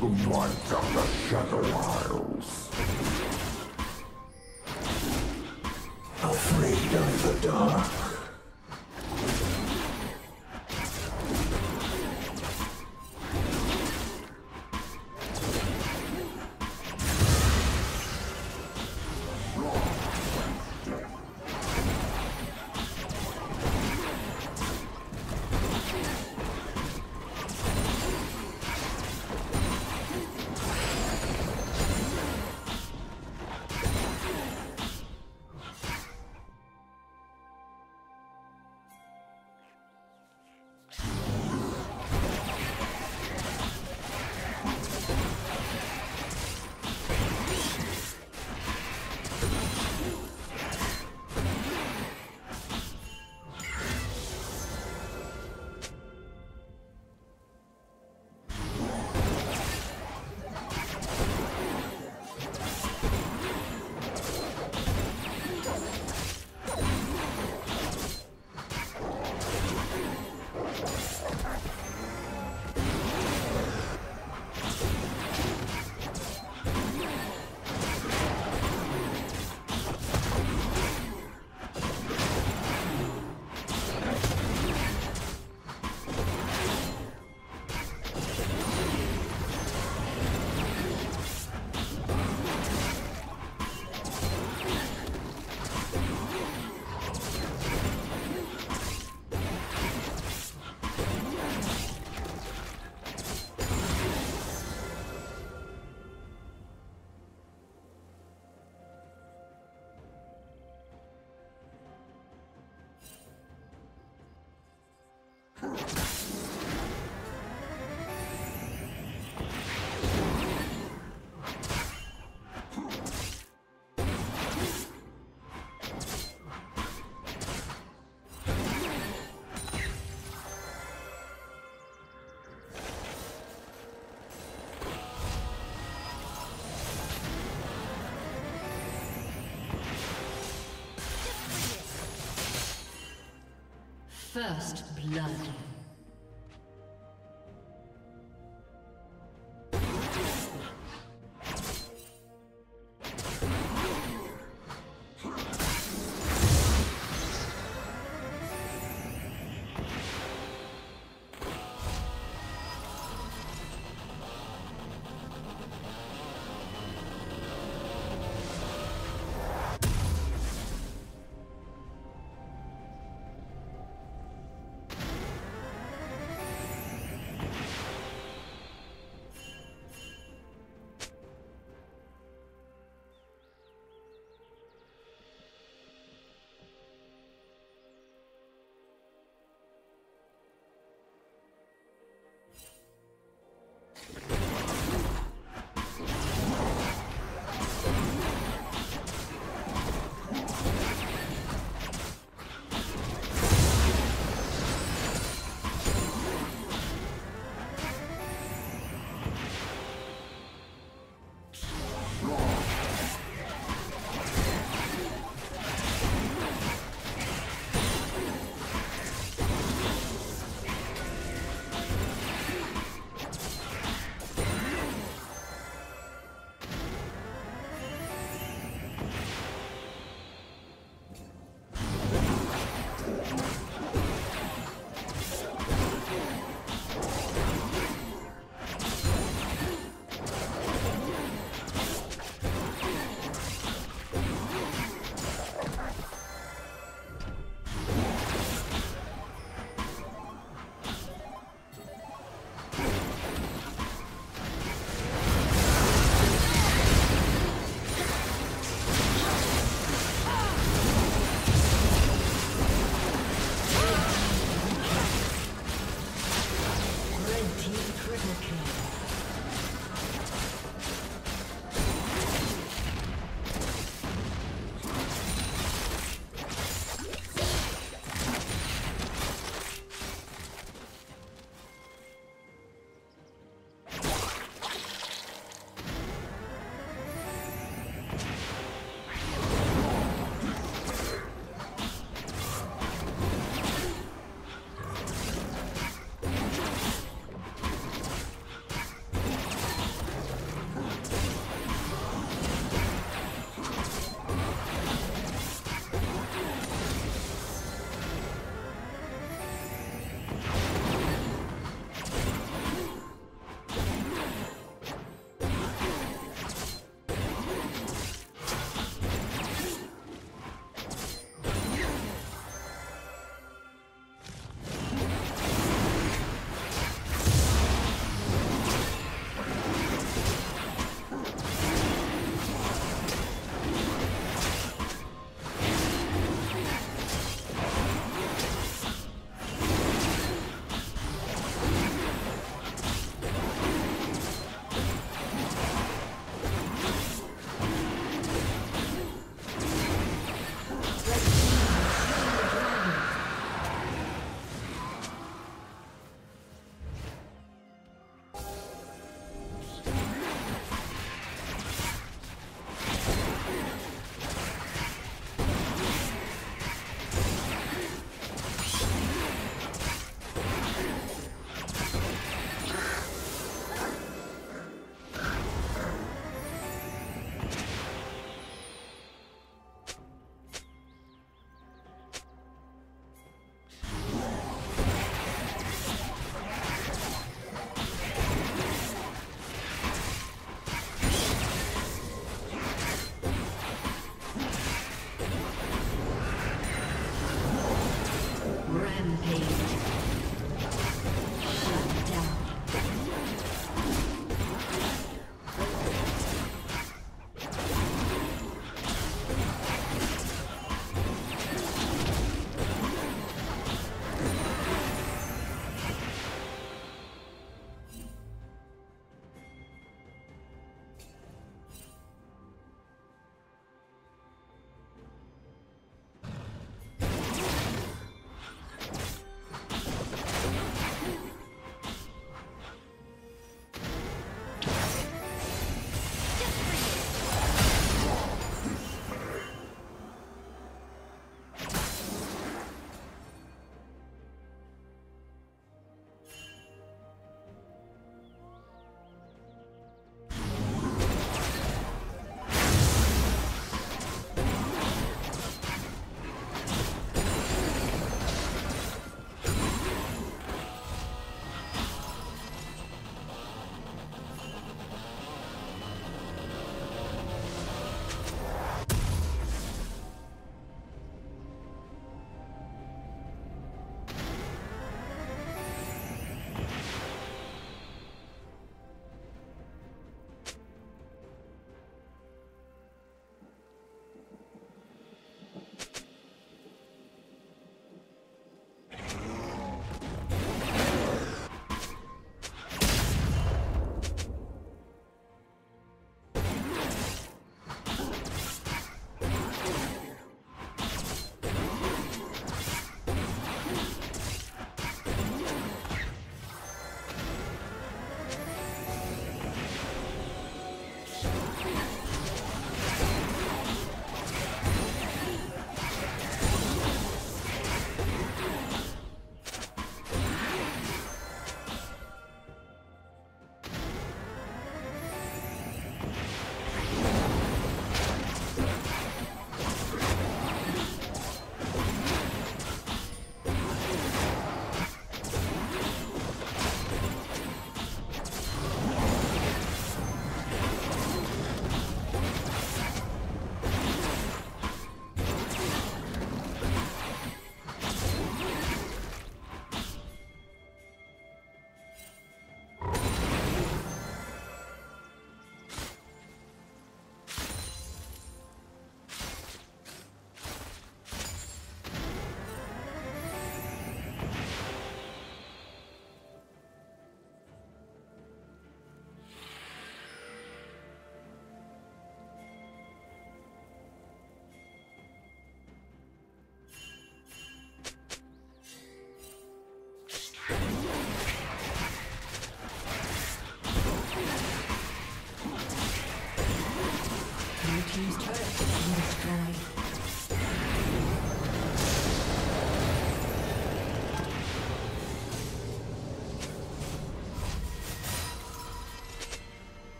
The might of the Shadow Isles. Afraid of the dark. First blood.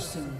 soon.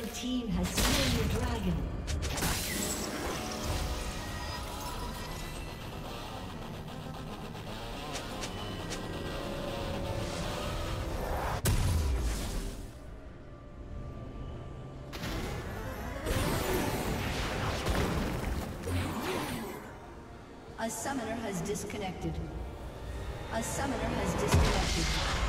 Red team has slain the dragon. A summoner has disconnected. A summoner has disconnected.